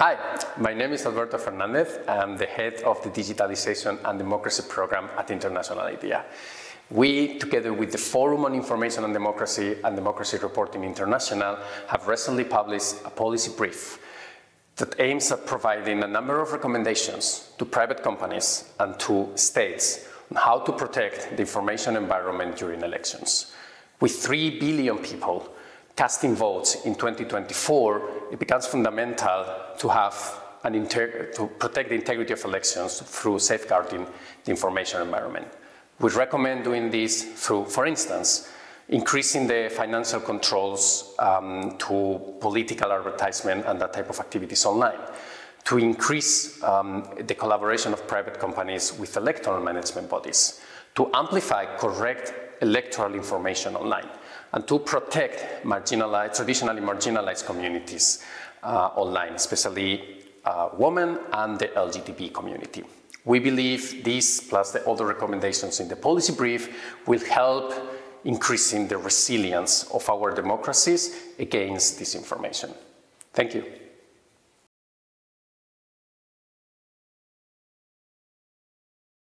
Hi, my name is Alberto Fernandez. I'm the head of the Digitalization and Democracy Program at International IDEA. We, together with the Forum on Information and Democracy and Democracy Reporting International, have recently published a policy brief that aims at providing a number of recommendations to private companies and to states on how to protect the information environment during elections. With 3 billion people casting votes in 2024, it becomes fundamental to have an to protect the integrity of elections through safeguarding the information environment. We recommend doing this through, for instance, increasing the financial controls um, to political advertisement and that type of activities online, to increase um, the collaboration of private companies with electoral management bodies, to amplify correct electoral information online, and to protect marginalized, traditionally marginalized communities uh, online, especially uh, women and the LGBT community. We believe these, plus the other recommendations in the policy brief, will help increasing the resilience of our democracies against disinformation. Thank you.